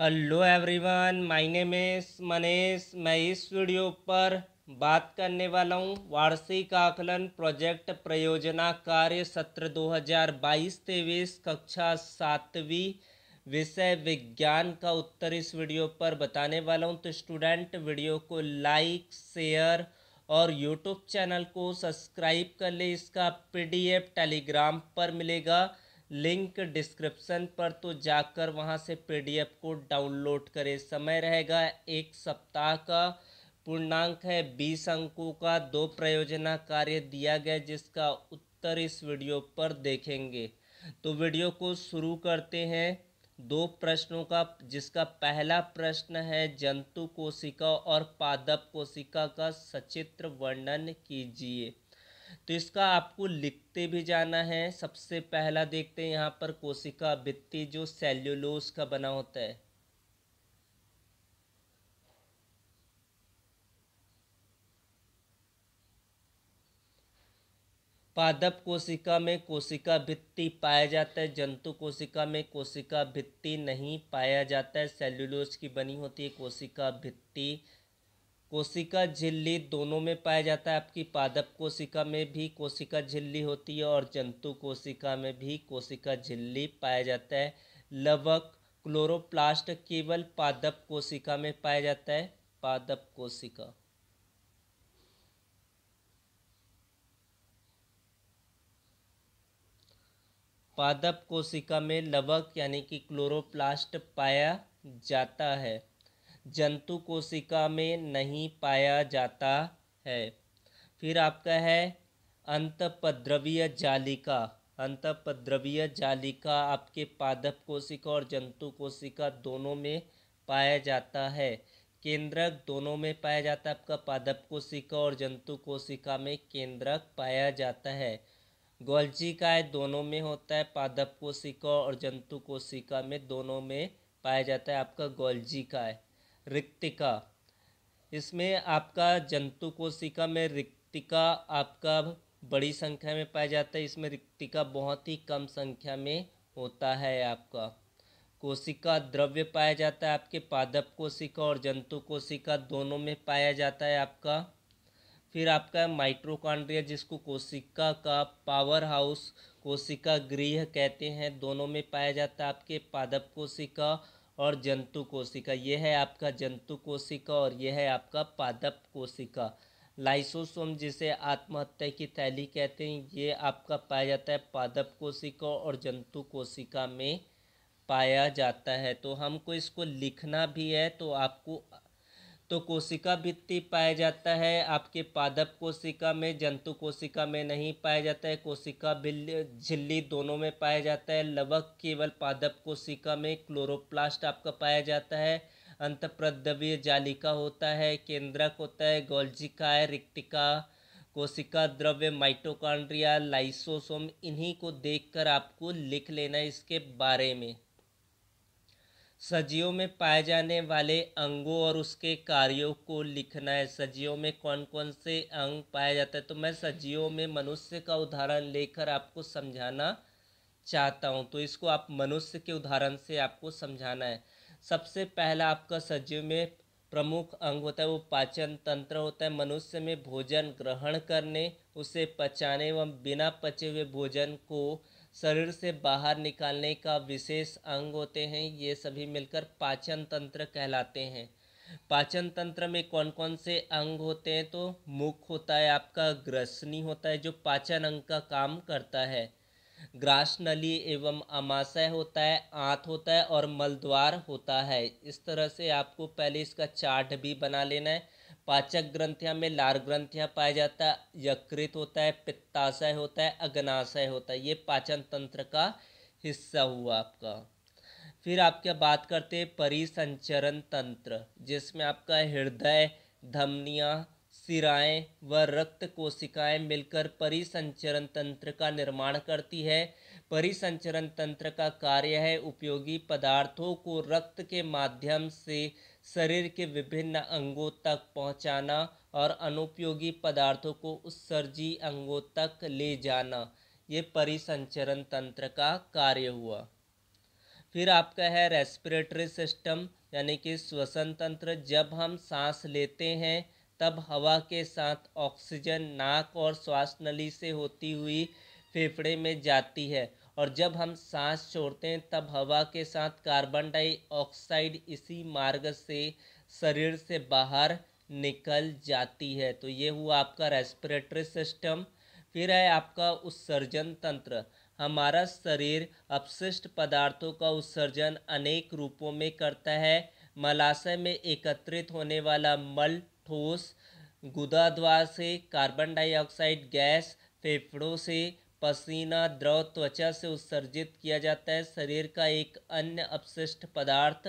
Hello everyone my name is Manish मैं इस video पर बात करने वाला हूँ वार्षिक आकलन प्रोजेक्ट परियोजना कार्य सत्र 2022 तेईस कक्षा सातवीं विषय विज्ञान का उत्तर इस वीडियो पर बताने वाला हूँ। तो स्टूडेंट वीडियो को लाइक शेयर और यूट्यूब चैनल को सब्सक्राइब कर ले। इसका पीडीएफ टेलीग्राम पर मिलेगा। लिंक डिस्क्रिप्शन पर तो जाकर वहाँ से पीडीएफ को डाउनलोड करें। समय रहेगा एक सप्ताह का। पूर्णांक है बीस अंकों का। दो प्रयोजना कार्य दिया गया जिसका उत्तर इस वीडियो पर देखेंगे। तो वीडियो को शुरू करते हैं। दो प्रश्नों का, जिसका पहला प्रश्न है, जंतु कोशिका और पादप कोशिका का सचित्र वर्णन कीजिए। तो इसका आपको लिखते भी जाना है। सबसे पहला देखते हैं यहाँ पर कोशिका भित्ति जो सेल्यूलोस का बना होता है। पादप कोशिका में कोशिका भित्ति पाया जाता है। जंतु कोशिका में कोशिका भित्ति नहीं पाया जाता है। सेल्यूलोज की बनी होती है कोशिका भित्ति। कोशिका झिल्ली दोनों में पाया जाता है। आपकी पादप कोशिका में भी कोशिका झिल्ली होती है और जंतु कोशिका में भी कोशिका झिल्ली पाया जाता है। लवक, क्लोरोप्लास्ट केवल पादप कोशिका में पाया जाता है। पादप कोशिका। पादप कोशिका में लवक यानी कि क्लोरोप्लास्ट पाया जाता है। जंतु कोशिका में नहीं पाया जाता है। फिर आपका है अंतपद्रवीय जालिका। अंतपद्रवीय जालिका आपके पादप कोशिका और जंतु कोशिका दोनों में पाया जाता है। केंद्रक दोनों में पाया जाता है। आपका पादप कोशिका और जंतु कोशिका में केंद्रक पाया जाता है। गोल्जिकाय दोनों में होता है। पादप कोशिका और जंतु कोशिका में दोनों में पाया जाता है। आपका गोल्जिकाय रिक्तिका। इसमें आपका जंतु कोशिका में रिक्तिका आपका बड़ी संख्या में पाया जाता है। इसमें रिक्तिका बहुत ही कम संख्या में होता है आपका। कोशिका द्रव्य पाया जाता है आपके पादप कोशिका और जंतु कोशिका दोनों में पाया जाता है आपका। फिर आपका माइट्रोकॉन्ड्रिया जिसको कोशिका का पावर हाउस, कोशिका गृह कहते हैं, दोनों में पाया जाता है आपके पादप कोशिका और जंतु कोशिका। यह है आपका जंतु कोशिका और यह है आपका पादप कोशिका। लाइसोसोम जिसे आत्महत्या की थैली कहते हैं ये आपका पाया जाता है पादप कोशिका और जंतु कोशिका में पाया जाता है। तो हमको इसको लिखना भी है तो आपको तो कोशिका भित्ति पाया जाता है। आपके पादप कोशिका में, जंतु कोशिका में नहीं पाया जाता है। कोशिका बिल झिल्ली दोनों में पाया जाता है। लवक केवल पादप कोशिका में क्लोरोप्लास्ट आपका पाया जाता है। अंतप्रद्रव्य जालिका होता है, केंद्रक होता है गोल्जिका रिक्तिका, कोशिका द्रव्य माइटोकॉन्ड्रिया लाइसोसोम, इन्हीं को देखकर आपको लिख लेना इसके बारे में। सजियों में पाए जाने वाले अंगों और उसके कार्यों को लिखना है। सजियों में कौन कौन से अंग पाया जाता है? तो मैं सजियों में मनुष्य का उदाहरण लेकर आपको समझाना चाहता हूँ। तो इसको आप मनुष्य के उदाहरण से आपको समझाना है। सबसे पहला आपका सजीव में प्रमुख अंग होता है, वो पाचन तंत्र होता है। मनुष्य में भोजन ग्रहण करने, उसे पचाने एवं बिना पचे हुए भोजन को शरीर से बाहर निकालने का विशेष अंग होते हैं, ये सभी मिलकर पाचन तंत्र कहलाते हैं। पाचन तंत्र में कौन कौन से अंग होते हैं? तो मुख होता है, आपका ग्रसनी होता है, जो पाचन अंग का काम करता है। ग्रास नली एवं अमाशय होता है, आंत होता है और मलद्वार होता है। इस तरह से आपको पहले इसका चार्ट भी बना लेना है। पाचक ग्रंथियाँ में लार ग्रंथियाँ पाया जाता है, यकृत होता है, पित्ताशय होता है, अग्नाशय होता है। ये पाचन तंत्र का हिस्सा हुआ आपका। फिर आप क्या बात करते हैं परिसंचरण तंत्र, जिसमें आपका हृदय, धमनियाँ, सिराएँ व रक्त कोशिकाएँ मिलकर परिसंचरण तंत्र का निर्माण करती है। परिसंचरण तंत्र का कार्य है उपयोगी पदार्थों को रक्त के माध्यम से शरीर के विभिन्न अंगों तक पहुंचाना और अनुपयोगी पदार्थों को उत्सर्जी अंगों तक ले जाना, ये परिसंचरण तंत्र का कार्य हुआ। फिर आपका है रेस्पिरेटरी सिस्टम यानी कि श्वसन तंत्र। जब हम सांस लेते हैं, तब हवा के साथ ऑक्सीजन नाक और श्वास नली से होती हुई फेफड़े में जाती है। और जब हम सांस छोड़ते हैं, तब हवा के साथ कार्बन डाइऑक्साइड इसी मार्ग से, शरीर से बाहर निकल जाती है। तो ये हुआ आपका रेस्पिरेटरी सिस्टम फिर है आपका उत्सर्जन तंत्र। हमारा शरीर अपशिष्ट पदार्थों का उत्सर्जन अनेक रूपों में करता है। मलाशय में एकत्रित होने वाला मल, ठोस गुदाद्वार से कार्बन डाइऑक्साइड गैस, फेफड़ों से पसीना, द्रव त्वचा से उत्सर्जित किया जाता है। शरीर का एक अन्य अपशिष्ट पदार्थ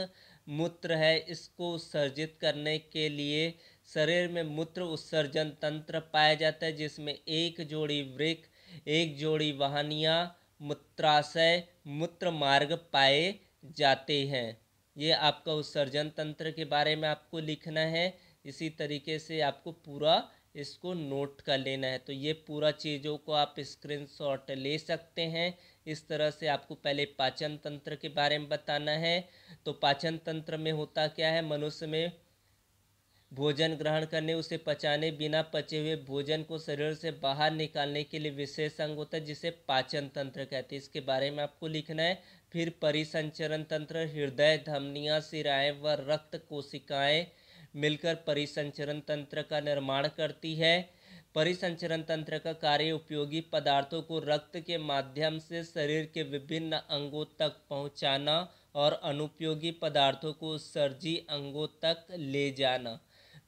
मूत्र है। इसको उत्सर्जित करने के लिए शरीर में मूत्र उत्सर्जन तंत्र पाया जाता है, जिसमें एक जोड़ी वृक एक जोड़ी वाहनियाँ, मूत्राशय, मूत्र मार्ग पाए जाते हैं। ये आपका उत्सर्जन तंत्र के बारे में आपको लिखना है। इसी तरीके से आपको पूरा इसको नोट कर लेना है। तो ये पूरा चीज़ों को आप स्क्रीनशॉट ले सकते हैं। इस तरह से आपको पहले पाचन तंत्र के बारे में बताना है। तो पाचन तंत्र में होता क्या है? मनुष्य में भोजन ग्रहण करने, उसे पचाने बिना पचे हुए भोजन को शरीर से बाहर निकालने के लिए विशेष अंग होता है, जिसे पाचन तंत्र कहते हैं। इसके बारे में आपको लिखना है। फिर परिसंचरण तंत्र, हृदय धमनियाँ सिराएँ व रक्त कोशिकाएँ। मिलकर परिसंचरण तंत्र का निर्माण करती है। परिसंचरण तंत्र का कार्य उपयोगी पदार्थों को रक्त के माध्यम से शरीर के विभिन्न अंगों तक पहुंचाना और अनुपयोगी पदार्थों को सर्जी अंगों तक ले जाना।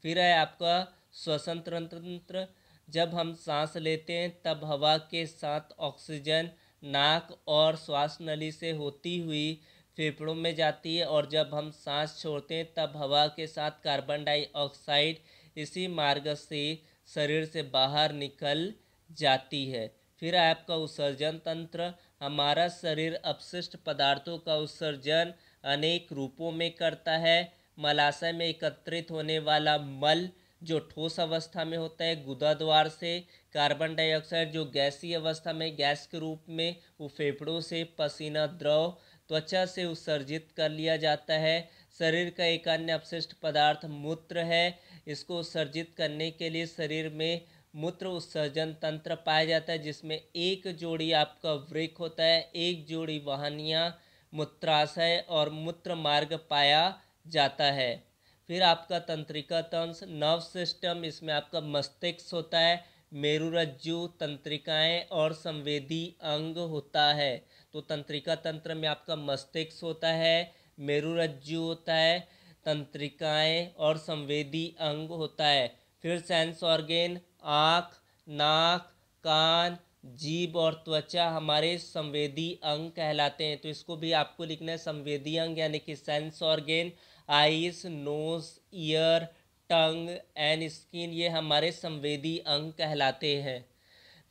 फिर है आपका श्वसन तंत्र। जब हम सांस लेते हैं, तब हवा के साथ ऑक्सीजन, नाक और श्वास नली से होती हुई फेफड़ों में जाती है और जब हम सांस छोड़ते हैं, तब हवा के साथ कार्बन डाइऑक्साइड इसी मार्ग से शरीर से बाहर निकल जाती है। फिर आपका उत्सर्जन तंत्र, हमारा शरीर अपशिष्ट पदार्थों का उत्सर्जन अनेक रूपों में करता है। मलाशय में एकत्रित होने वाला मल जो ठोस अवस्था में होता है गुदा द्वार से कार्बन डाइऑक्साइड जो गैसीय अवस्था में, गैस के रूप में, वो फेफड़ों से पसीना द्रव त्वचा से उत्सर्जित कर लिया जाता है। शरीर का एक अन्य अपशिष्ट पदार्थ मूत्र है। इसको उत्सर्जित करने के लिए शरीर में मूत्र उत्सर्जन तंत्र पाया जाता है, जिसमें एक जोड़ी आपका वृक होता है, एक जोड़ी वाहनियाँ मूत्राशय और मूत्र मार्ग पाया जाता है। फिर आपका तंत्रिका तंत्र, नर्व सिस्टम, इसमें आपका मस्तिष्क होता है, मेरुरज्जु तंत्रिकाएँ और संवेदी अंग होता है। तो तंत्रिका तंत्र में आपका मस्तिष्क होता है, मेरुरज्जु होता है, तंत्रिकाएँ और संवेदी अंग होता है। फिर सेंस ऑर्गेन आँख, नाक, कान, जीभ और त्वचा हमारे संवेदी अंग कहलाते हैं। तो इसको भी आपको लिखना है संवेदी अंग, यानी कि sense organ eyes nose ear tongue and skin ये हमारे संवेदी अंग कहलाते हैं।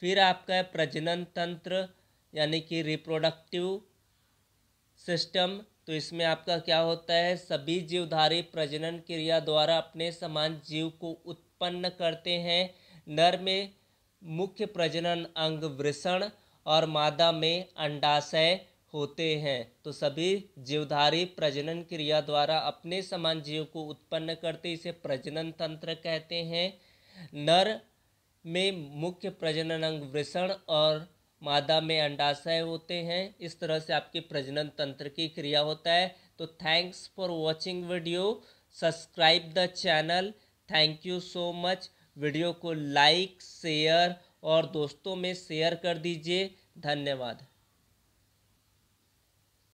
फिर आपका है प्रजनन तंत्र। यानी कि रिप्रोडक्टिव सिस्टम तो इसमें आपका क्या होता है? सभी जीवधारी प्रजनन क्रिया द्वारा अपने समान जीव को उत्पन्न करते हैं। नर में मुख्य प्रजनन अंग वृषण और मादा में अंडाशय होते हैं। तो सभी जीवधारी प्रजनन क्रिया द्वारा अपने समान जीव को उत्पन्न करते, इसे प्रजनन तंत्र कहते हैं। नर में मुख्य प्रजनन अंग वृषण और मादा में अंडाशय होते हैं। इस तरह से आपके प्रजनन तंत्र की क्रिया होता है। तो thanks for watching video subscribe the channel thank you so much video को लाइक शेयर और दोस्तों में शेयर कर दीजिए। धन्यवाद।